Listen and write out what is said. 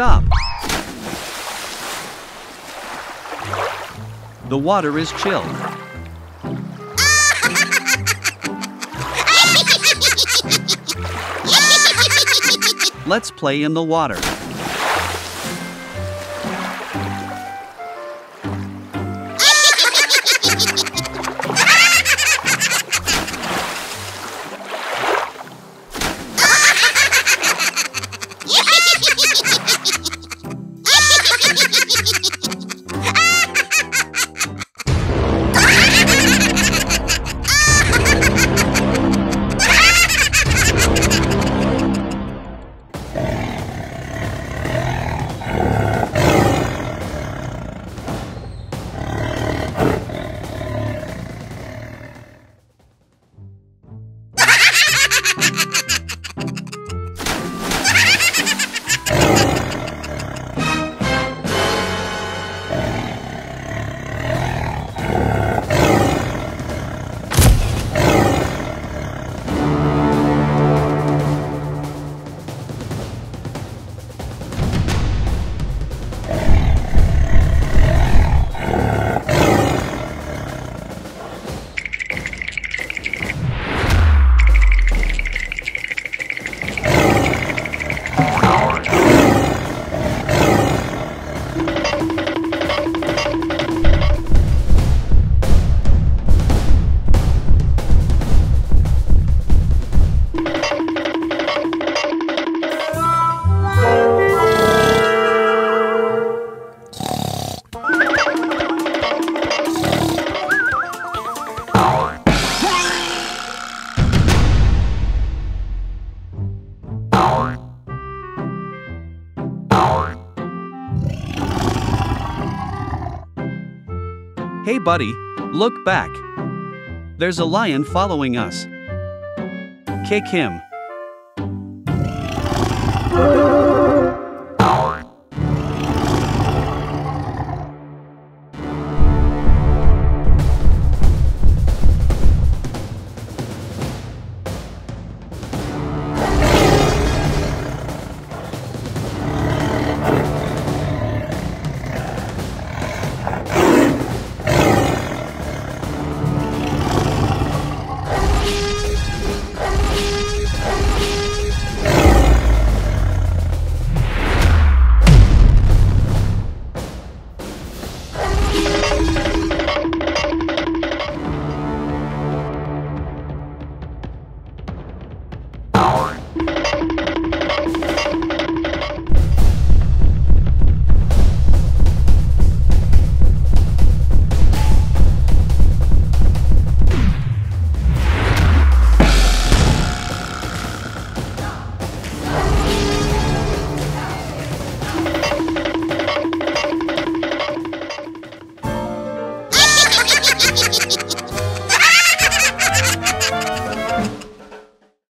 Stop! The water is chilled. Let's play in the water. Hey, buddy, look back. There's a lion following us. Kick him.